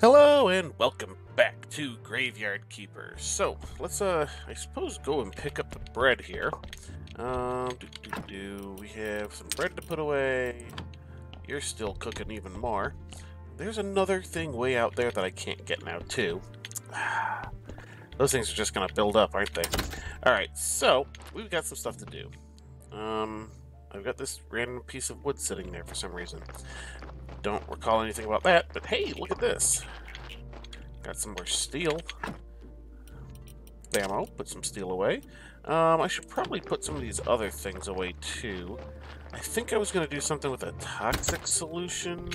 Hello and welcome back to Graveyard Keeper. So let's, uh, I suppose, go and pick up the bread here. Um, do, do, do. we have some bread to put away. You're still cooking even more. There's another thing way out there that I can't get now too. Those things are just gonna build up, aren't they? All right, so we've got some stuff to do. Um, I've got this random piece of wood sitting there for some reason. Don't recall anything about that, but hey, look at this. Got some more steel. Bammo, put some steel away. Um, I should probably put some of these other things away too. I think I was going to do something with a toxic solution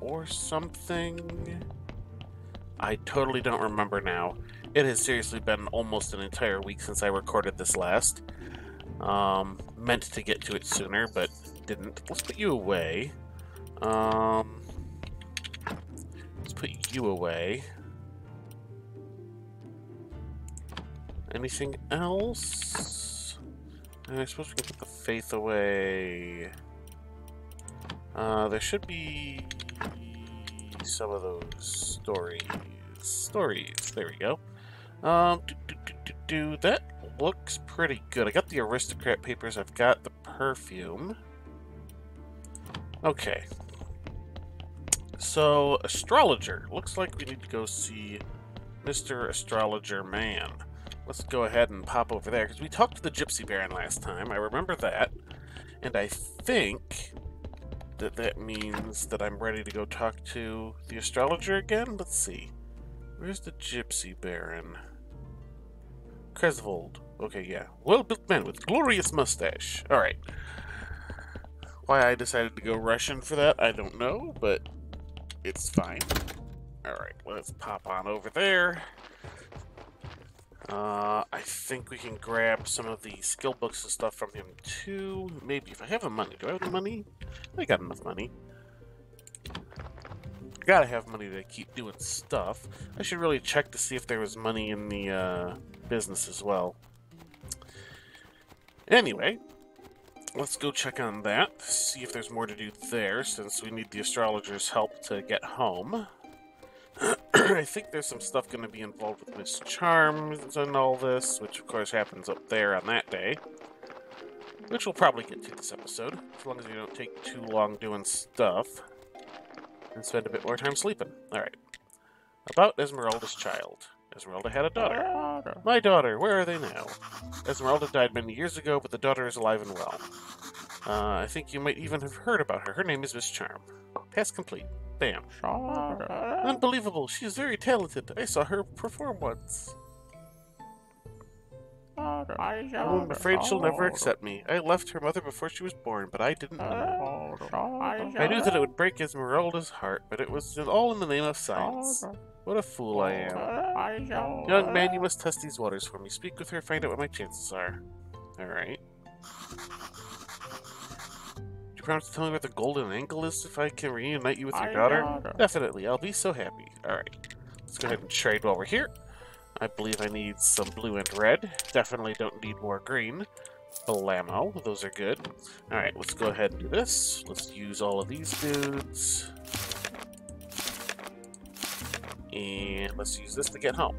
or something. I totally don't remember now. It has seriously been almost an entire week since I recorded this last. Um, meant to get to it sooner, but didn't. Let's put you away. Um, let's put you away. Anything else? I suppose we can put the faith away. Uh, there should be some of those stories. Stories. There we go. Um, do, do, do, do. That looks pretty good. I got the aristocrat papers. I've got the perfume. Okay, so, astrologer. Looks like we need to go see Mr. Astrologer Man. Let's go ahead and pop over there, because we talked to the Gypsy Baron last time. I remember that. And I think that that means that I'm ready to go talk to the astrologer again. Let's see. Where's the Gypsy Baron? Cresvold. Okay, yeah. Well-built man with glorious mustache. Alright. Why I decided to go Russian for that, I don't know, but it's fine. Alright, let's pop on over there. Uh, I think we can grab some of the skill books and stuff from him too. Maybe if I have the money. Do I have the money? I got enough money. I gotta have money to keep doing stuff. I should really check to see if there was money in the uh, business as well. Anyway, let's go check on that, see if there's more to do there, since we need the astrologer's help to get home. I think there's some stuff going to be involved with Miss Charms and all this, which of course happens up there on that day. Which we'll probably get to this episode, as long as we don't take too long doing stuff. And spend a bit more time sleeping. Alright. About Esmeralda's child. Esmeralda had a daughter. My daughter, where are they now? Esmeralda died many years ago, but the daughter is alive and well. Uh, I think you might even have heard about her. Her name is Miss Charm. Task complete. Bam. Unbelievable. She is very talented. I saw her perform once. I'm afraid she'll never accept me. I left her mother before she was born, but I didn't. I knew that it would break Esmeralda's heart, but it was all in the name of science. What a fool I am. Young man, you must test these waters for me. Speak with her, find out what my chances are. Alright. You promise to tell me where the golden angle is if I can reunite you with your daughter? Definitely, I'll be so happy. Alright. Let's go ahead and trade while we're here. I believe I need some blue and red. Definitely don't need more green. Blammo, those are good. Alright, let's go ahead and do this. Let's use all of these dudes. And let's use this to get home.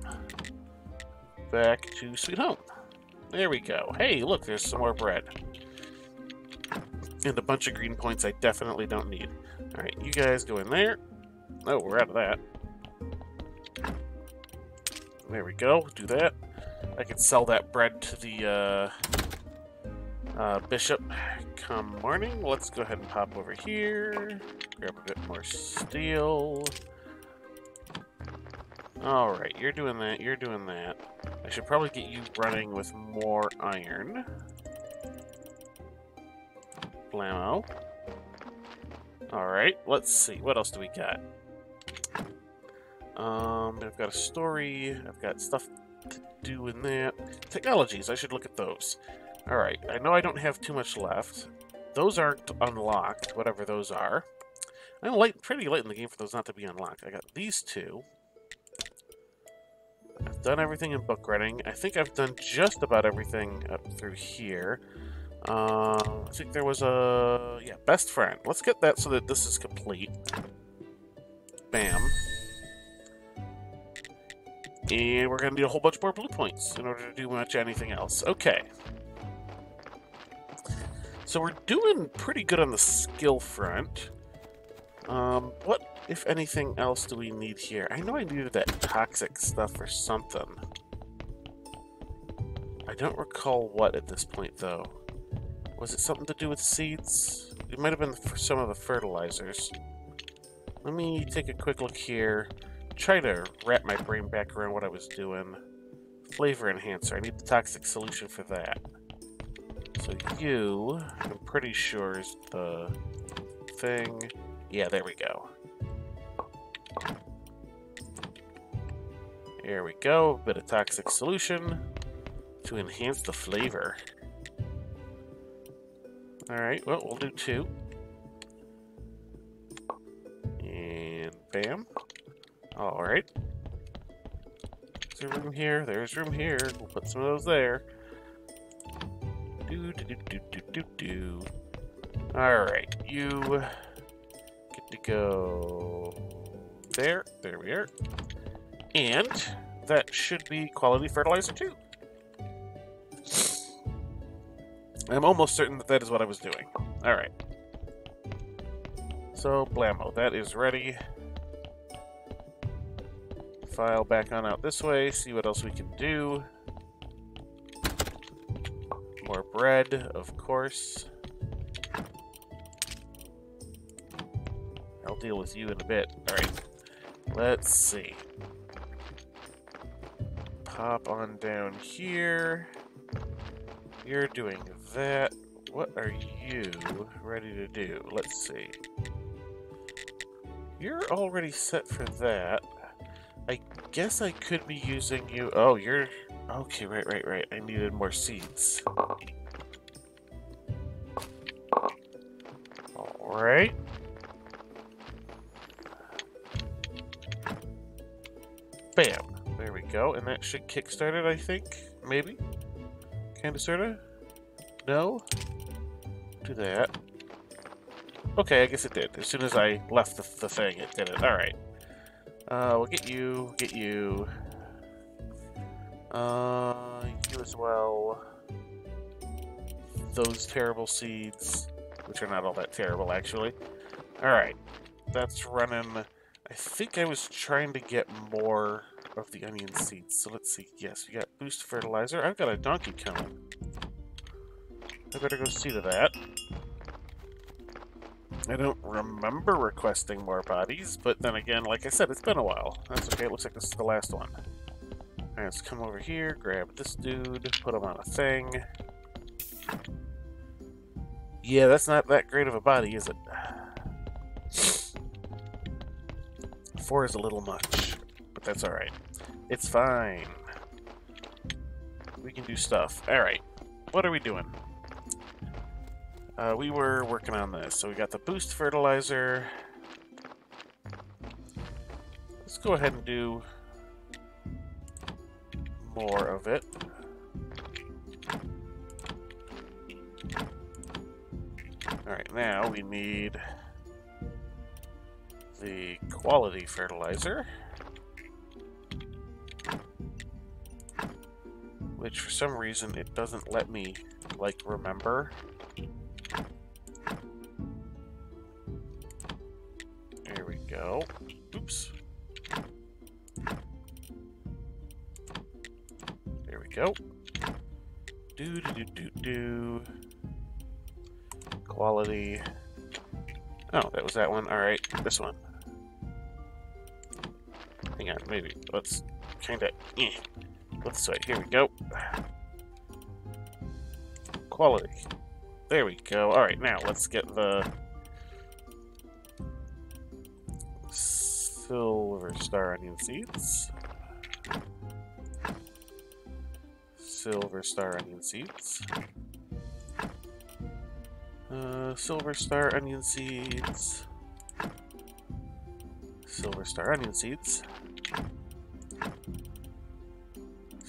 Back to Sweet Home. There we go. Hey, look, there's some more bread. And a bunch of green points I definitely don't need. Alright, you guys go in there. Oh, we're out of that. There we go. Do that. I can sell that bread to the uh, uh, bishop come morning. Let's go ahead and pop over here. Grab a bit more steel. Alright, you're doing that, you're doing that. I should probably get you running with more iron. Blammo. Alright, let's see, what else do we got? Um, I've got a story, I've got stuff to do in that. Technologies, I should look at those. Alright, I know I don't have too much left. Those aren't unlocked, whatever those are. I'm late, pretty late in the game for those not to be unlocked. I got these two. Done everything in book writing. I think I've done just about everything up through here. Uh, I think there was a... yeah, best friend. Let's get that so that this is complete. Bam. And we're going to need a whole bunch more blue points in order to do much anything else. Okay. So we're doing pretty good on the skill front. Um, what, if anything else, do we need here? I know I needed that toxic stuff or something. I don't recall what at this point, though. Was it something to do with seeds? It might have been for some of the fertilizers. Let me take a quick look here. Try to wrap my brain back around what I was doing. Flavor enhancer. I need the toxic solution for that. So you, I'm pretty sure is the thing. Yeah, there we go. There we go. Bit of toxic solution to enhance the flavor. Alright, well, we'll do two. And bam. Alright. Is there room here? There's room here. We'll put some of those there. Do, do, do, do, do, do, do. Alright, you get to go there. There we are. And that should be quality fertilizer too. I'm almost certain that that is what I was doing. Alright. So, blammo, that is ready. File back on out this way, see what else we can do. More bread, of course. I'll deal with you in a bit. Alright. Let's see. Pop on down here. You're doing that. What are you ready to do? Let's see. You're already set for that. I guess I could be using you. Oh, you're... Okay, right, right, right. I needed more seeds. Alright. Bam. We go. And that should kickstart it, I think. Maybe? Kinda, sorta? No? Do that. Okay, I guess it did. As soon as I left the, the thing, it did it. Alright. Uh, we'll get you, get you. Uh, you as well. Those terrible seeds, which are not all that terrible, actually. Alright. That's running... I think I was trying to get more of the onion seeds. So let's see. Yes, we got boost fertilizer. I've got a donkey coming. I better go see to that. I don't remember requesting more bodies, but then again, like I said, it's been a while. That's okay, it looks like this is the last one. Alright, let's come over here, grab this dude, put him on a thing. Yeah, that's not that great of a body, is it? Four is a little much, that's alright. It's fine. We can do stuff. Alright, what are we doing? Uh, we were working on this. So we got the boost fertilizer. Let's go ahead and do more of it. Alright, now we need the quality fertilizer. Which for some reason it doesn't let me, like, remember. There we go. Oops. There we go. Do do do do do. Quality. Oh, that was that one. All right, this one. Hang on, maybe let's kind of. Eh. Let's wait. Here we go. Quality. There we go. All right, now let's get the Silver Star Onion Seeds. Silver Star Onion Seeds. Uh, Silver Star Onion Seeds. Silver Star Onion Seeds.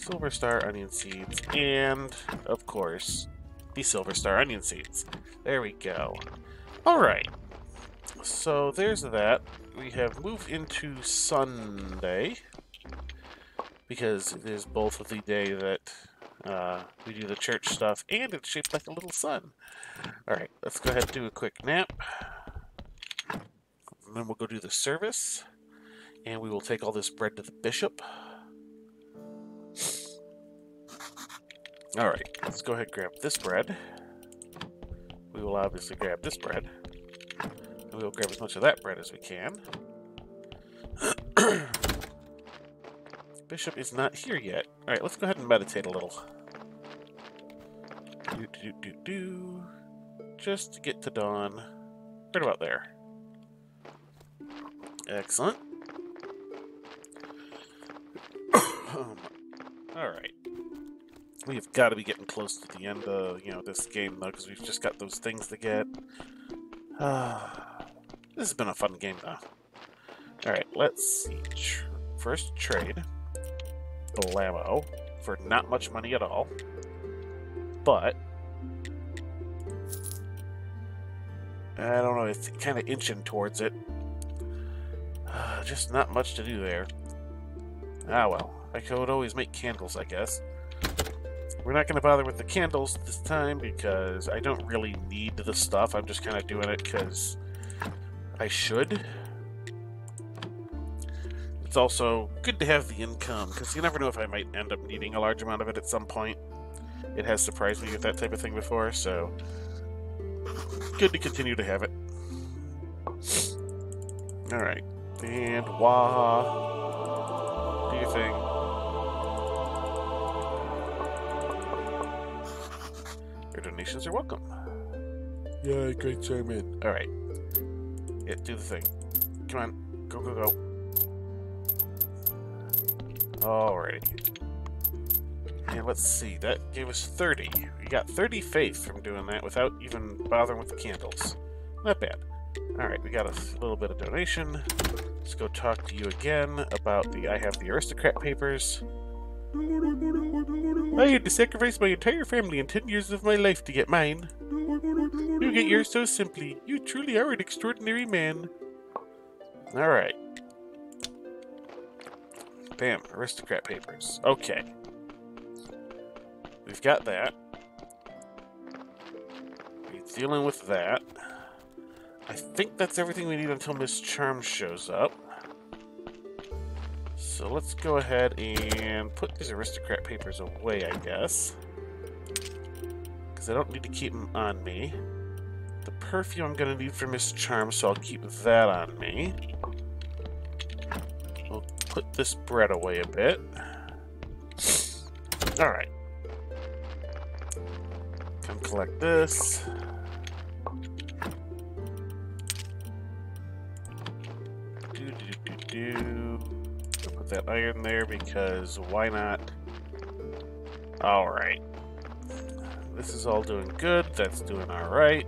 Silver Star Onion Seeds. And, of course, the Silver Star Onion Seeds. There we go. Alright. So there's that we have moved into Sunday because it is both of the day that uh, we do the church stuff and it's shaped like a little sun. Alright, let's go ahead and do a quick nap. And then we'll go do the service. And we will take all this bread to the bishop. Alright, let's go ahead and grab this bread. We will obviously grab this bread. And we will grab as much of that bread as we can. Bishop is not here yet. Alright, let's go ahead and meditate a little. Do, do, do, do, Just to get to dawn. Right about there. Excellent. um, Alright. We've got to be getting close to the end of, you know, this game, though, because we've just got those things to get. This has been a fun game, though. Alright, let's see. First trade. Blammo. For not much money at all. But... I don't know, it's kind of inching towards it. Just not much to do there. Ah well, I could always make candles, I guess. We're not going to bother with the candles this time because I don't really need the stuff. I'm just kind of doing it because I should. It's also good to have the income because you never know if I might end up needing a large amount of it at some point. It has surprised me with that type of thing before, so good to continue to have it. Alright. And Waha. Do your thing. Your donations are welcome. Yeah, great sermon. Alright. Yeah, do the thing. Come on. Go, go, go. Alrighty. And let's see, that gave us 30. We got 30 faith from doing that without even bothering with the candles. Not bad. Alright, we got a little bit of donation. Let's go talk to you again about the I have the aristocrat papers. I had to sacrifice my entire family and 10 years of my life to get mine. You get yours so simply. You truly are an extraordinary man. Alright. Bam, aristocrat papers. Okay. We've got that. We're dealing with that. I think that's everything we need until Miss Charm shows up. So let's go ahead and put these aristocrat papers away, I guess. Because I don't need to keep them on me. The perfume I'm going to need for Miss Charm, so I'll keep that on me. We'll put this bread away a bit. Alright. Come collect this. Iron there because why not? Alright. This is all doing good. That's doing alright.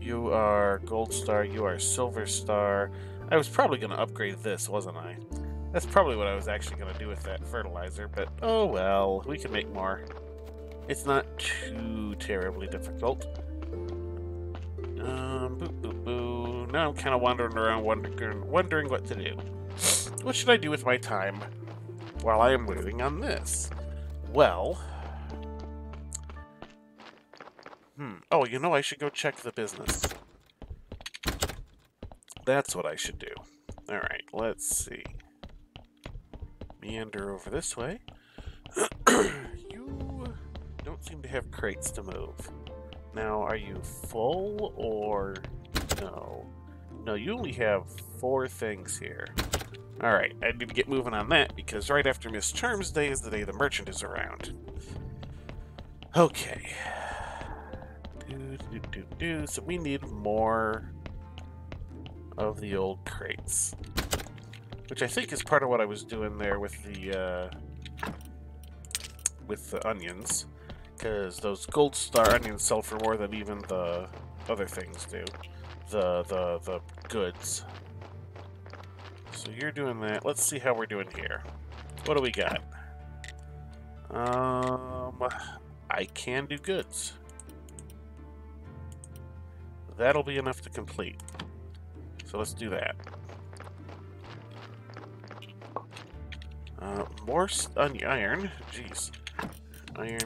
You are Gold Star. You are Silver Star. I was probably going to upgrade this, wasn't I? That's probably what I was actually going to do with that fertilizer, but oh well, we can make more. It's not too terribly difficult. Um, boo, boo, boo. Now I'm kind of wandering around wondering, wondering what to do. What should I do with my time while I am waiting on this? Well... Hmm. Oh, you know, I should go check the business. That's what I should do. Alright, let's see. Meander over this way. you don't seem to have crates to move. Now, are you full or no? No, you only have four things here. Alright, I need to get moving on that because right after Miss Charm's Day is the day the merchant is around. Okay. Do, do, do, do. So we need more of the old crates. Which I think is part of what I was doing there with the, uh, with the onions. Because those gold star onions sell for more than even the other things do. The, the, the goods. So you're doing that. Let's see how we're doing here. What do we got? Um, I can do goods. That'll be enough to complete. So let's do that. Uh, more on iron. Jeez. Iron.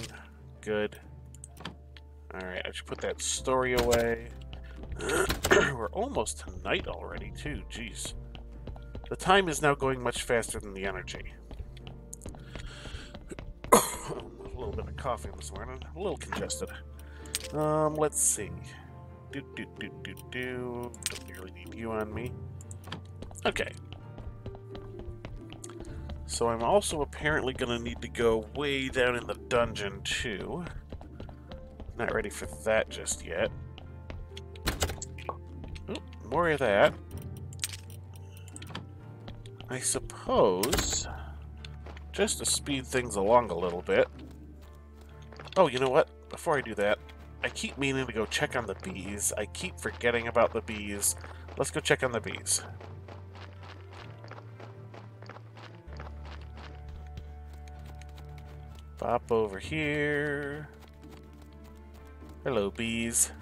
Good. Alright, I should put that story away. We're almost to night already, too. Jeez. The time is now going much faster than the energy. a little bit of coughing this morning. A little congested. Um, let's see. Do, do, do, do, do. Don't really need you on me. Okay. So I'm also apparently going to need to go way down in the dungeon, too. Not ready for that just yet. Oop, more of that. I suppose, just to speed things along a little bit... Oh, you know what? Before I do that, I keep meaning to go check on the bees. I keep forgetting about the bees. Let's go check on the bees. Pop over here. Hello, bees.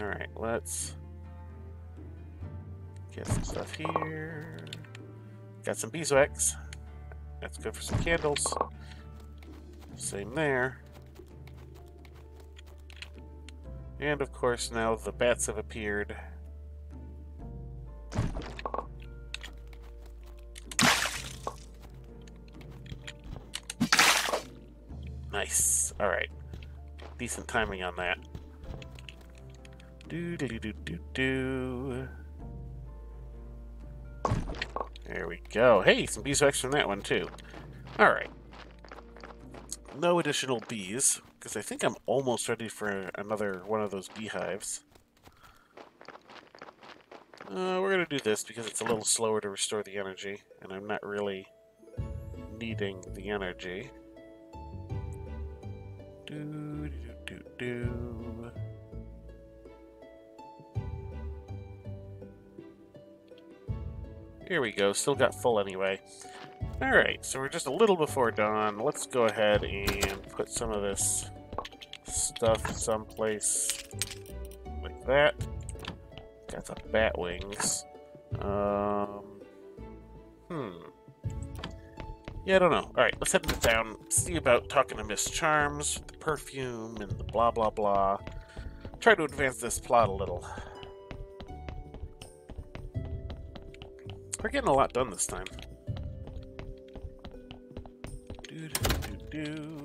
Alright, let's get some stuff here. Got some beeswax. That's good for some candles. Same there. And of course now the bats have appeared. Nice. Alright. Decent timing on that. Do do do do do do. There we go. Hey, some beeswax from that one too. Alright. No additional bees, because I think I'm almost ready for another one of those beehives. Uh, we're going to do this because it's a little slower to restore the energy, and I'm not really needing the energy. Do, do, do, do. Here we go, still got full anyway. Alright, so we're just a little before dawn. Let's go ahead and put some of this stuff someplace like that. Got the bat wings. Um, hmm. Yeah, I don't know. Alright, let's head into town, see about talking to Miss Charms, the perfume, and the blah blah blah. Try to advance this plot a little. We're getting a lot done this time. Do, do, do, do.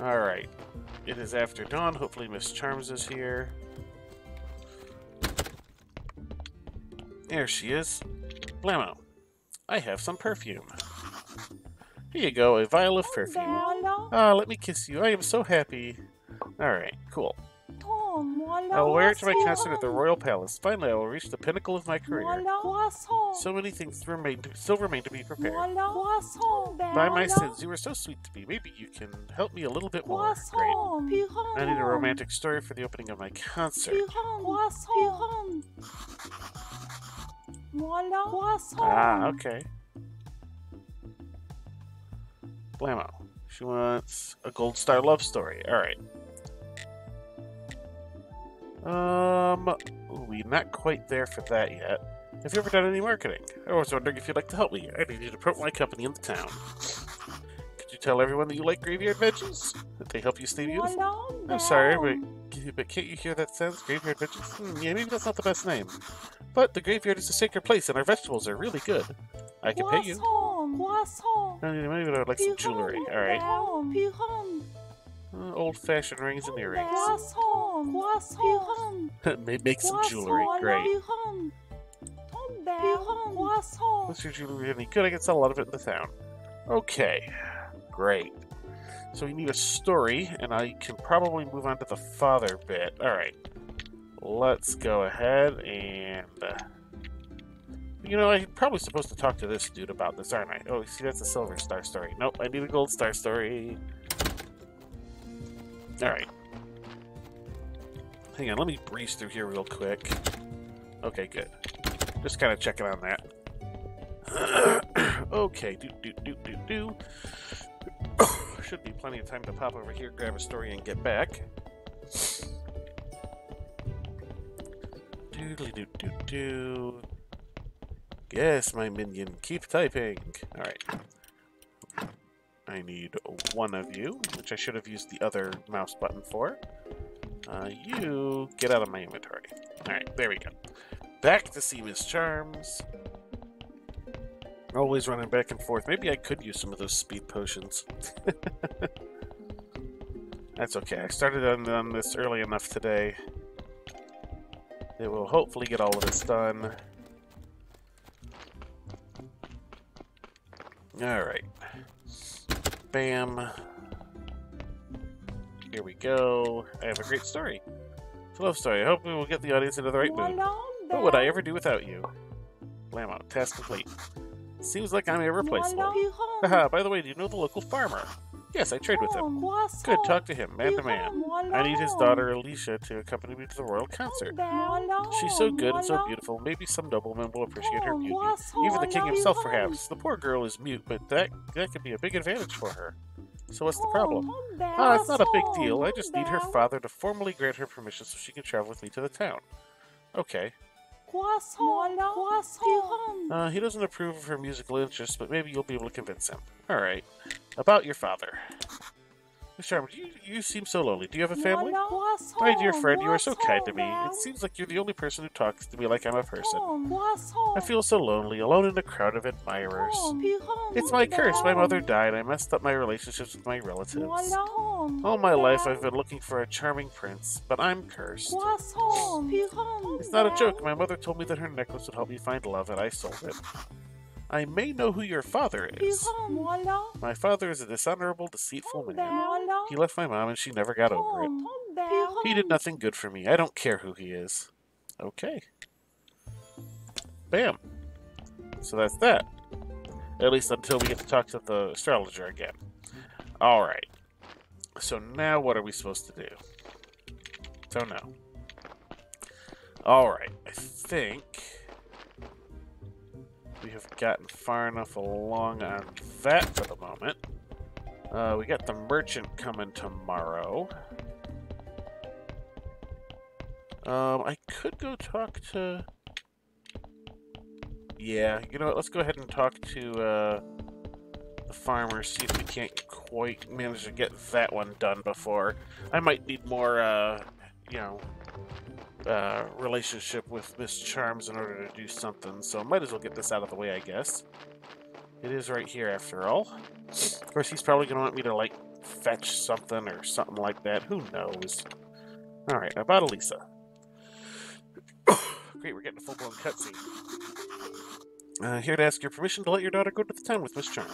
Alright. It is after dawn. Hopefully Miss Charms is here. There she is. Blammo. I have some perfume. Here you go, a vial of perfume. Ah, let me kiss you. I am so happy. Alright, cool. I will wear it to my concert at the Royal Palace. Finally, I will reach the pinnacle of my career. So many things remain to, still remain to be prepared. By my sins, you were so sweet to me. Maybe you can help me a little bit more. Great. I need a romantic story for the opening of my concert. Ah, okay. Blammo. She wants a gold star love story. Alright. Um, we're not quite there for that yet. Have you ever done any marketing? I was wondering if you'd like to help me. I need you to promote my company in the town. Could you tell everyone that you like graveyard veggies? That they help you stay beautiful? I'm sorry, but, but can't you hear that sounds? Graveyard veggies? Hmm, yeah, maybe that's not the best name. But the graveyard is a sacred place, and our vegetables are really good. I can pay you. Maybe I would like some jewelry. Alright. Uh, old-fashioned rings and earrings. Make some jewelry. Great. What's your jewelry any good? I can sell a lot of it in the town. Okay. Great. So we need a story, and I can probably move on to the father bit. Alright. Let's go ahead and... Uh, you know, I'm probably supposed to talk to this dude about this, aren't I? Oh, see, that's a silver star story. Nope, I need a gold star story. Alright. Hang on, let me breeze through here real quick. Okay, good. Just kind of checking on that. okay, do do do do do. Should be plenty of time to pop over here, grab a story, and get back. Doodly do do do. Yes, my minion, keep typing. Alright. I need one of you, which I should have used the other mouse button for. Uh, you get out of my inventory. Alright, there we go. Back to see Miss Charms. Always running back and forth. Maybe I could use some of those speed potions. That's okay. I started on, on this early enough today. It will hopefully get all of this done. Alright. Bam. Here we go. I have a great story. It's a love story. I hope we will get the audience into the right mood. What would I ever do without you? Blam out. Task complete. Seems like I'm irreplaceable. Haha, by the way, do you know the local farmer? Yes, I trade with him. Good, talk to him, man to man. I need his daughter Elisa to accompany me to the royal concert. She's so good and so beautiful, maybe some nobleman will appreciate her beauty. Even the king himself, perhaps. The poor girl is mute, but that, that could be a big advantage for her. So what's the problem? Ah, it's not a big deal. I just need her father to formally grant her permission so she can travel with me to the town. Okay. Uh, he doesn't approve of her musical interests, but maybe you'll be able to convince him. Alright. About your father. Miss Charmed, you, you seem so lonely. Do you have a family? My dear friend, you are so kind to me. It seems like you're the only person who talks to me like I'm a person. I feel so lonely, alone in a crowd of admirers. It's my curse. My mother died. I messed up my relationships with my relatives. All my life I've been looking for a charming prince, but I'm cursed. It's not a joke. My mother told me that her necklace would help me find love, and I sold it. I may know who your father is. My father is a dishonorable, deceitful man. He left my mom and she never got over it. He did nothing good for me. I don't care who he is. Okay. Bam. So that's that. At least until we get to talk to the astrologer again. Alright. So now what are we supposed to do? Don't know. Alright. I think we have gotten far enough along on that for the moment. Uh, we got the merchant coming tomorrow. Um, I could go talk to... Yeah, you know what, let's go ahead and talk to, uh, the farmer, see if we can't quite manage to get that one done before. I might need more, uh, you know, uh, relationship with Miss Charms in order to do something, so might as well get this out of the way, I guess. It is right here, after all. Of course, he's probably going to want me to, like, fetch something or something like that. Who knows? Alright, about Elisa. Great, we're getting a full-blown cutscene. Uh, here to ask your permission to let your daughter go to the town with Miss Charm.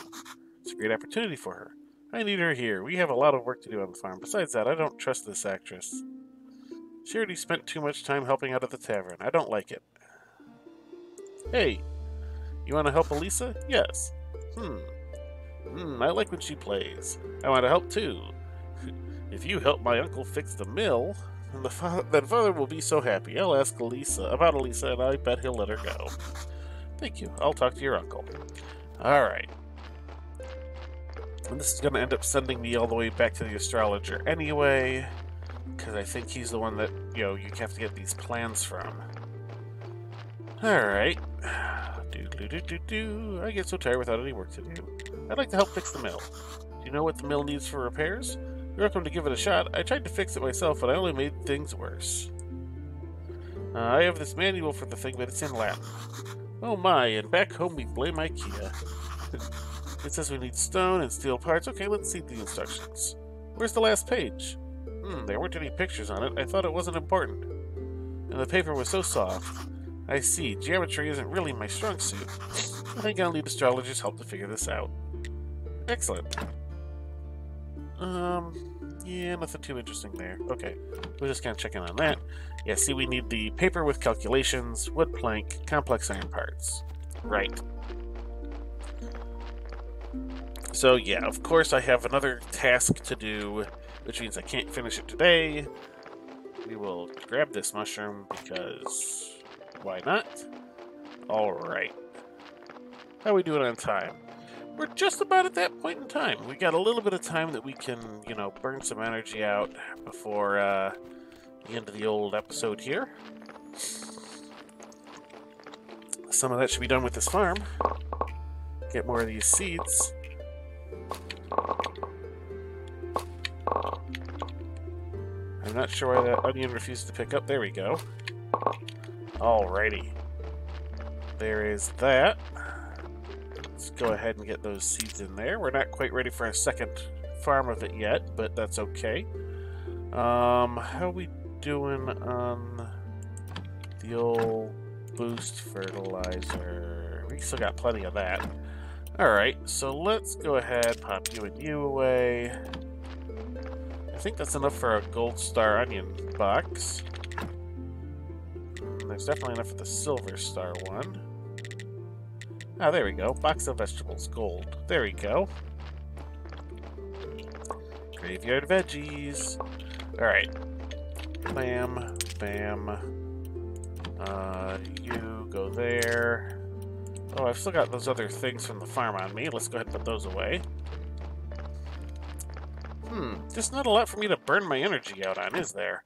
It's a great opportunity for her. I need her here. We have a lot of work to do on the farm. Besides that, I don't trust this actress. She already spent too much time helping out at the tavern. I don't like it. Hey, you want to help Elisa? Yes. Hmm. Hmm, I like when she plays. I want to help too. If you help my uncle fix the mill, then, the fa then father will be so happy. I'll ask Elisa about Elisa, and I bet he'll let her go. Thank you. I'll talk to your uncle. All right. And this is going to end up sending me all the way back to the astrologer anyway, because I think he's the one that, you know, you have to get these plans from. Alright. Do, do, do, do, do. I get so tired without any work to do. I'd like to help fix the mill. Do you know what the mill needs for repairs? You're welcome to give it a shot. I tried to fix it myself, but I only made things worse. Uh, I have this manual for the thing, but it's in Latin. Oh my, and back home we blame IKEA. it says we need stone and steel parts. Okay, let's see the instructions. Where's the last page? Hmm, there weren't any pictures on it. I thought it wasn't important. And the paper was so soft. I see. Geometry isn't really my strong suit. I think I'll need astrologer's help to figure this out. Excellent. Um, yeah, nothing too interesting there. Okay, we're just kind of checking on that. Yeah, see, we need the paper with calculations, wood plank, complex iron parts. Right. So yeah, of course I have another task to do, which means I can't finish it today. We will grab this mushroom because why not? Alright. How are we doing on time? We're just about at that point in time. We got a little bit of time that we can, you know, burn some energy out before uh, the end of the old episode here. Some of that should be done with this farm. Get more of these seeds. I'm not sure why that onion refused to pick up. There we go. Alrighty. There is that. Let's go ahead and get those seeds in there. We're not quite ready for a second farm of it yet, but that's okay. Um, how we doing on the old boost fertilizer? We still got plenty of that. Alright, so let's go ahead, pop you and you away. I think that's enough for a gold star onion box. Mm, there's definitely enough for the silver star one. Ah, there we go. Box of vegetables, gold. There we go. Graveyard veggies. Alright. Bam, bam. Uh, you go there. Oh, I've still got those other things from the farm on me. Let's go ahead and put those away. Hmm, there's not a lot for me to burn my energy out on, is there?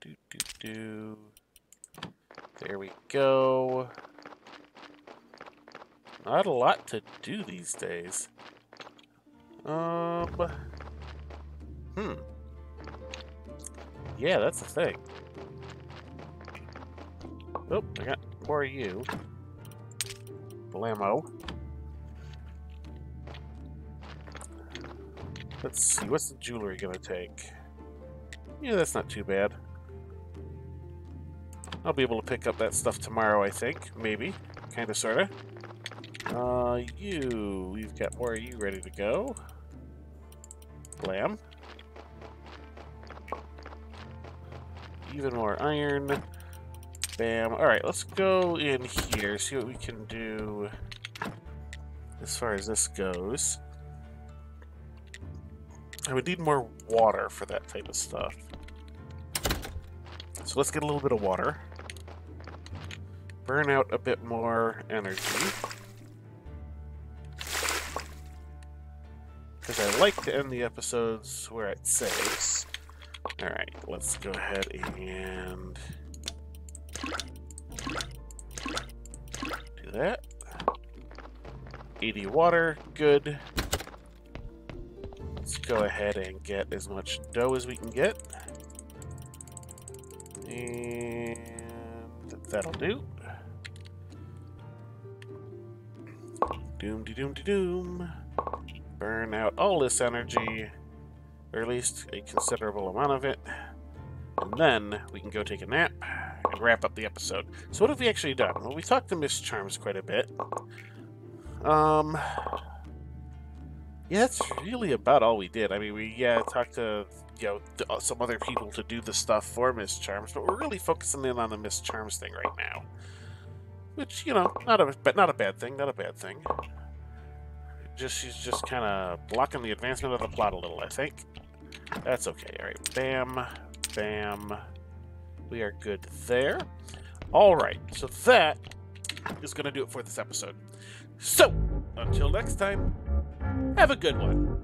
Do, do, do. There we go. Not a lot to do these days. Um. Hmm. Yeah, that's the thing. Oh, I got more you. Blammo. Let's see, what's the jewelry gonna take? Yeah, that's not too bad. I'll be able to pick up that stuff tomorrow, I think. Maybe. Kinda, sorta. Uh, you. We've got more of you ready to go. Blam. Even more iron. Bam. Alright, let's go in here, see what we can do as far as this goes. I would need more water for that type of stuff. So let's get a little bit of water. Burn out a bit more energy. Because I like to end the episodes where it saves. Alright, let's go ahead and do that. 80 water, good. Let's go ahead and get as much dough as we can get. And that'll do. Doom de doom de doom burn out all this energy, or at least a considerable amount of it, and then we can go take a nap and wrap up the episode. So what have we actually done? Well, we talked to Miss Charms quite a bit. Um, yeah, that's really about all we did. I mean, we, yeah, talked to, you know, uh, some other people to do the stuff for Miss Charms, but we're really focusing in on the Miss Charms thing right now. Which, you know, not a, but not a bad thing, not a bad thing just she's just kind of blocking the advancement of the plot a little, I think. That's okay. All right, bam, bam. We are good there. All right, so that is going to do it for this episode. So, until next time, have a good one.